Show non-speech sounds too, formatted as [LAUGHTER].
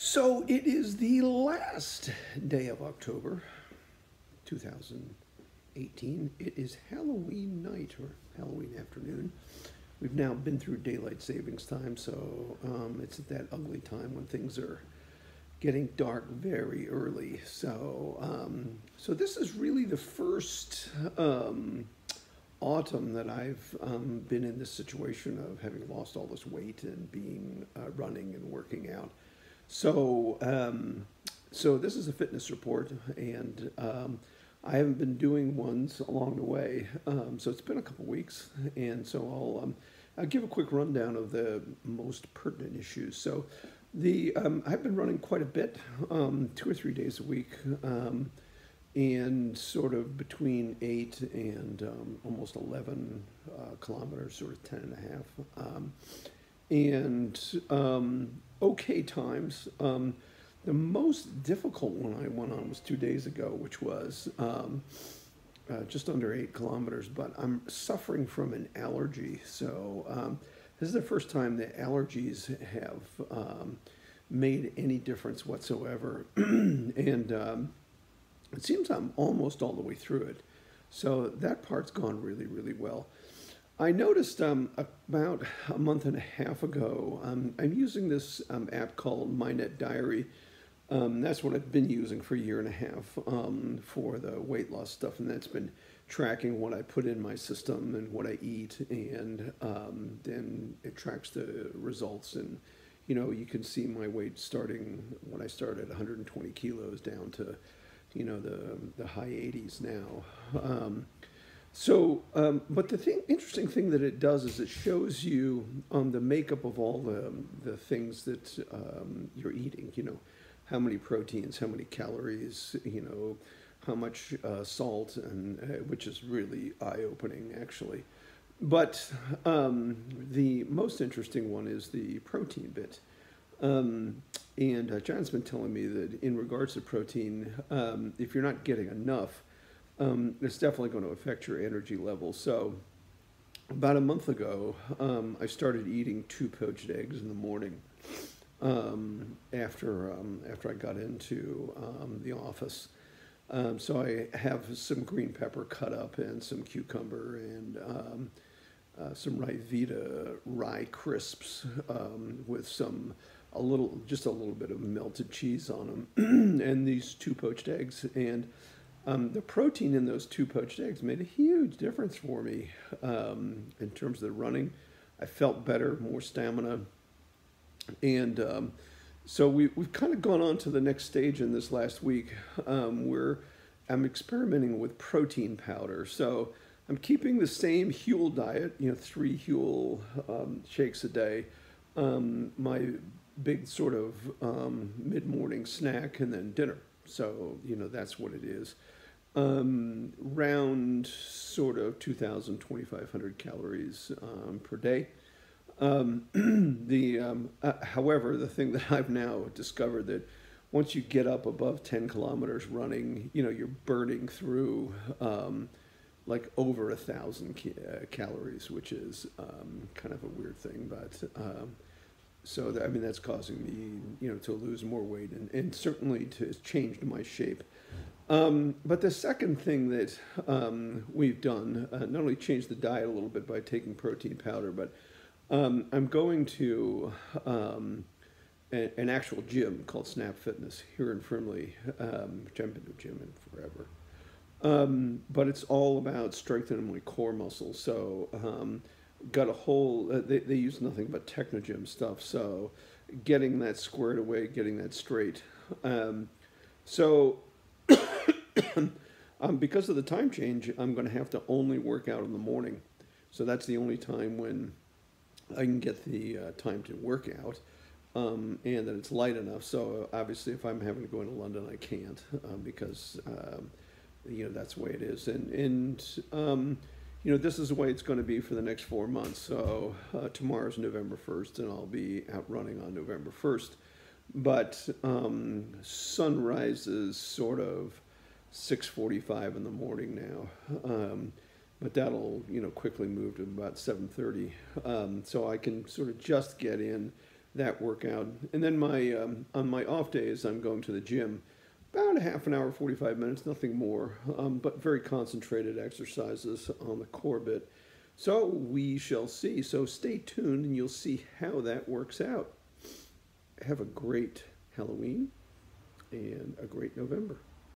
So it is the last day of October 2018. It is Halloween night or Halloween afternoon. We've now been through daylight savings time, so um, it's at that ugly time when things are getting dark very early. So, um, so this is really the first um, autumn that I've um, been in this situation of having lost all this weight and being uh, running and working out. So, um, so this is a fitness report, and um, I haven't been doing ones along the way. Um, so it's been a couple weeks, and so I'll, um, I'll give a quick rundown of the most pertinent issues. So, the um, I've been running quite a bit, um, two or three days a week, and sort of between eight and almost eleven uh, kilometers, sort of ten and a half and okay times. Um, the most difficult one I went on was two days ago, which was um, uh, just under eight kilometers. But I'm suffering from an allergy, so um, this is the first time the allergies have um, made any difference whatsoever, [CLEARS THROAT] and um, it seems I'm almost all the way through it. So that part's gone really, really well. I noticed um, about a month and a half ago, um, I'm using this um, app called MyNetDiary. Um, that's what I've been using for a year and a half um, for the weight loss stuff, and that's been tracking what I put in my system and what I eat, and um, then it tracks the results. And you know, you can see my weight starting when I started 120 kilos down to, you know, the the high 80s now. So, um, but the thing, interesting thing that it does is it shows you um, the makeup of all the, the things that um, you're eating. You know, how many proteins, how many calories, you know, how much uh, salt, and uh, which is really eye-opening actually. But um, the most interesting one is the protein bit. Um, and uh, John's been telling me that in regards to protein, um, if you're not getting enough, um, it's definitely going to affect your energy levels. So, about a month ago, um, I started eating two poached eggs in the morning um, after um, after I got into um, the office. Um, so I have some green pepper cut up and some cucumber and uh, some Ryvita rye crisps with some a little just a little bit of melted cheese on them [CLEARS THROAT] and these two poached eggs and um, the protein in those two poached eggs made a huge difference for me um, in terms of the running. I felt better, more stamina. And um, so we, we've kind of gone on to the next stage in this last week um, where I'm experimenting with protein powder. So I'm keeping the same Huel diet, you know, three Huel um, shakes a day. Um, my big sort of mid morning snack and then dinner. So, you know, that's what it is um, round sort of 2,000, 2,500 calories um, per day. Um, [CLEARS THROAT] the, um, uh, however, the thing that I've now discovered that once you get up above 10 kilometers running, you know, you're burning through um, like over a thousand ca- uh, calories, which is um, kind of a weird thing, but so that, I mean that's causing me, you know, to lose more weight and, and certainly to change my shape. Um, but the second thing that um, we've done, uh, not only changed the diet a little bit by taking protein powder, but um, I'm going to um, a, an actual gym called Snap Fitness here in Frimley, um, which I haven't been to a gym in forever. Um, but it's all about strengthening my core muscles. So got a whole, uh, they, they use nothing but Technogym stuff. So getting that squared away, getting that straight. so [COUGHS] um, because of the time change, I'm going to have to only work out in the morning. So that's the only time when I can get the uh, time to work out. Um, and that it's light enough. So obviously, if I'm having to go into London, I can't uh, because um, you know that's the way it is. And and um, you know this is the way it's going to be for the next four months. So uh, tomorrow's November first, and I'll be out running on November first. But um, sunrise is sort of 6:45 in the morning now. Um, but that'll you know quickly move to about 7:30, um, so I can sort of just get in that workout. And then my um, on my off days, I'm going to the gym. About a half an hour, 45 minutes, nothing more, um, but very concentrated exercises on the core bit. So we shall see. So stay tuned and you'll see how that works out. Have a great Halloween and a great November.